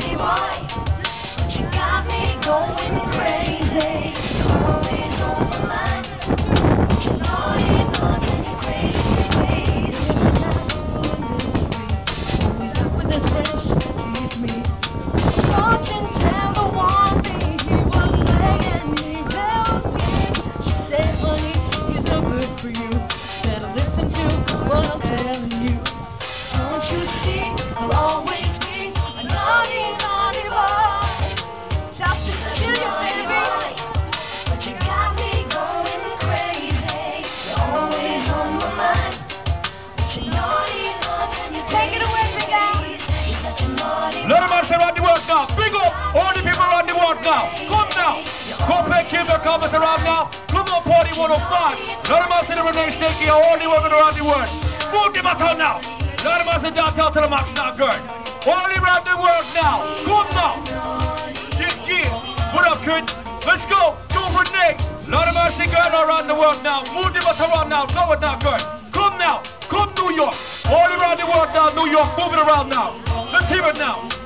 Body Boy. Thomas around now. Come on, party 105. Lot of us in the Renee here, all the women around the world. Move the back out now. Lot of us in downtown to the max now, girl. All around the world now. Come now. Yeah, yeah. What up, kid? Let's go. Do Renee. Lot of us in girl around the world now. Move the back around now. Go it now, girl. Come now. Come New York. All around the world now, New York. Move it around now. Let's hear it now.